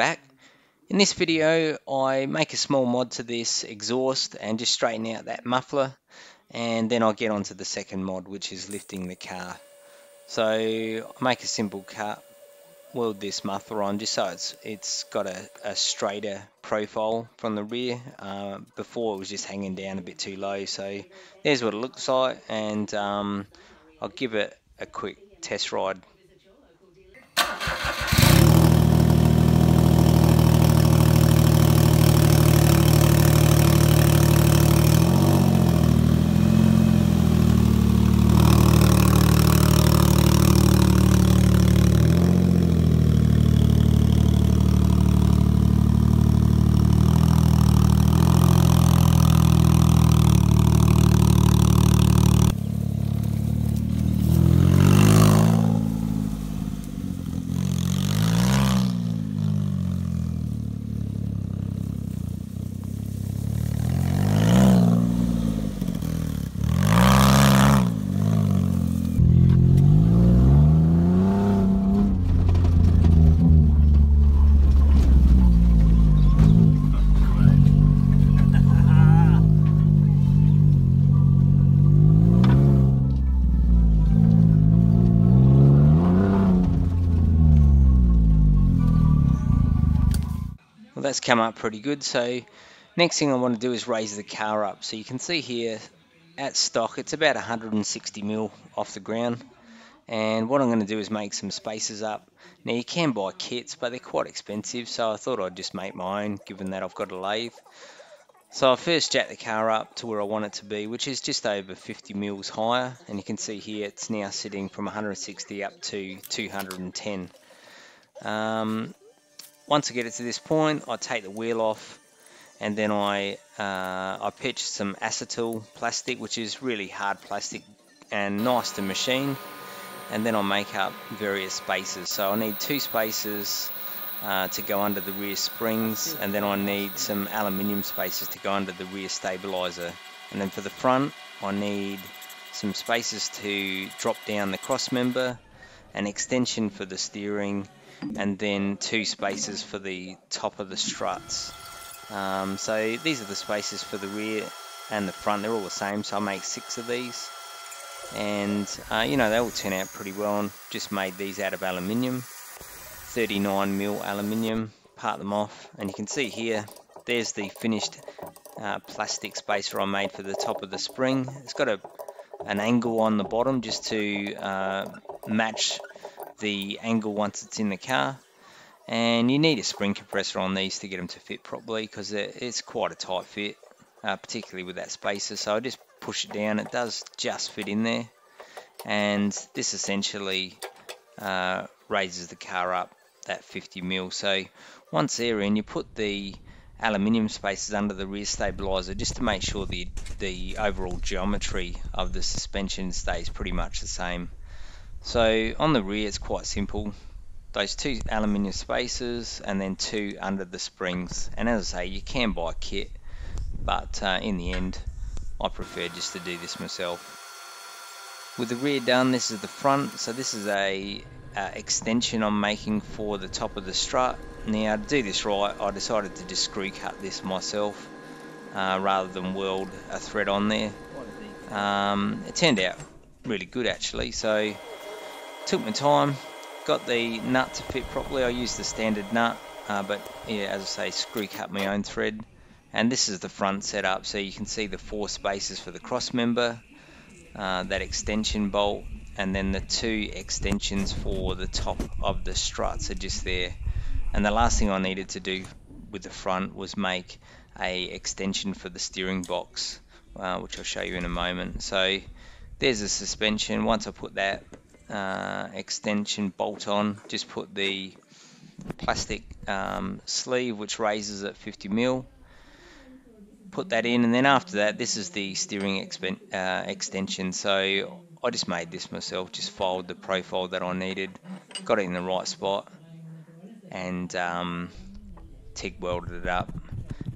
back. In this video I make a small mod to this exhaust and just straighten out that muffler and then I'll get on to the second mod which is lifting the car. So I make a simple cut, weld this muffler on just so it's it's got a, a straighter profile from the rear. Uh, before it was just hanging down a bit too low so there's what it looks like and um, I'll give it a quick test ride. Well, that's come up pretty good. So next thing I want to do is raise the car up. So you can see here at stock, it's about 160 mil off the ground. And what I'm going to do is make some spaces up. Now you can buy kits, but they're quite expensive. So I thought I'd just make mine, given that I've got a lathe. So I first jack the car up to where I want it to be, which is just over 50 mils higher. And you can see here it's now sitting from 160 up to 210. Um, once I get it to this point, I take the wheel off and then I, uh, I pitch some acetal plastic, which is really hard plastic and nice to machine. And then I'll make up various spaces. So I need two spaces uh, to go under the rear springs and then I need some aluminium spaces to go under the rear stabilizer. And then for the front, I need some spaces to drop down the cross member, an extension for the steering, and then two spaces for the top of the struts. Um, so these are the spaces for the rear and the front, they're all the same, so I make six of these. And uh, you know, they all turn out pretty well. And just made these out of aluminium, 39 mil aluminium, part them off, and you can see here, there's the finished uh, plastic spacer I made for the top of the spring. It's got a an angle on the bottom just to uh, match the angle once it's in the car. And you need a spring compressor on these to get them to fit properly because it's quite a tight fit uh, particularly with that spacer. So I just push it down. It does just fit in there. And this essentially uh, raises the car up that 50 mil. So once they're in you put the aluminium spaces under the rear stabilizer just to make sure the the overall geometry of the suspension stays pretty much the same so on the rear it's quite simple. Those two aluminium spacers and then two under the springs. And as I say, you can buy a kit, but uh, in the end, I prefer just to do this myself. With the rear done, this is the front. So this is a uh, extension I'm making for the top of the strut. Now to do this right, I decided to just screw cut this myself uh, rather than weld a thread on there. Um, it turned out really good actually. So took my time, got the nut to fit properly. I used the standard nut, uh, but yeah, as I say, screw cut my own thread. And this is the front setup, so you can see the four spaces for the cross member, uh, that extension bolt, and then the two extensions for the top of the struts are just there. And the last thing I needed to do with the front was make a extension for the steering box, uh, which I'll show you in a moment. So there's the suspension. Once I put that uh, extension bolt on. Just put the plastic um, sleeve which raises at 50 mil. Put that in and then after that this is the steering uh, extension. So I just made this myself just filed the profile that I needed got it in the right spot and um, TIG welded it up.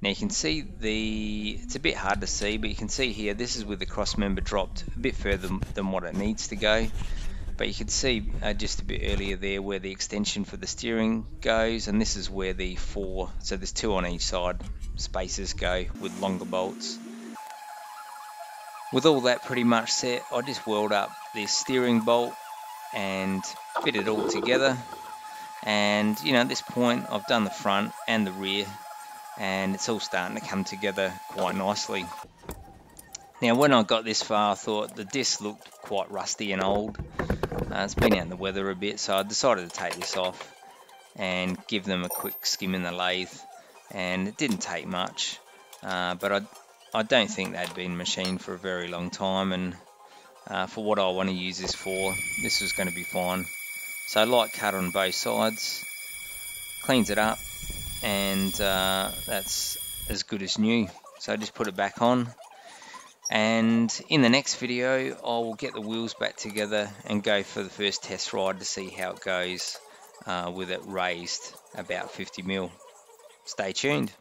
Now you can see the it's a bit hard to see but you can see here this is with the cross member dropped a bit further than what it needs to go but you can see uh, just a bit earlier there where the extension for the steering goes and this is where the four so there's two on each side spaces go with longer bolts. With all that pretty much set I just weld up this steering bolt and fit it all together. And you know at this point I've done the front and the rear and it's all starting to come together quite nicely. Now when I got this far I thought the disc looked quite rusty and old uh, it's been out in the weather a bit so I decided to take this off and give them a quick skim in the lathe and it didn't take much uh, but I, I don't think they'd been machined for a very long time and uh, for what I want to use this for this is going to be fine so light cut on both sides, cleans it up, and uh, that's as good as new. So just put it back on. And in the next video, I will get the wheels back together and go for the first test ride to see how it goes uh, with it raised about 50 mil. Stay tuned.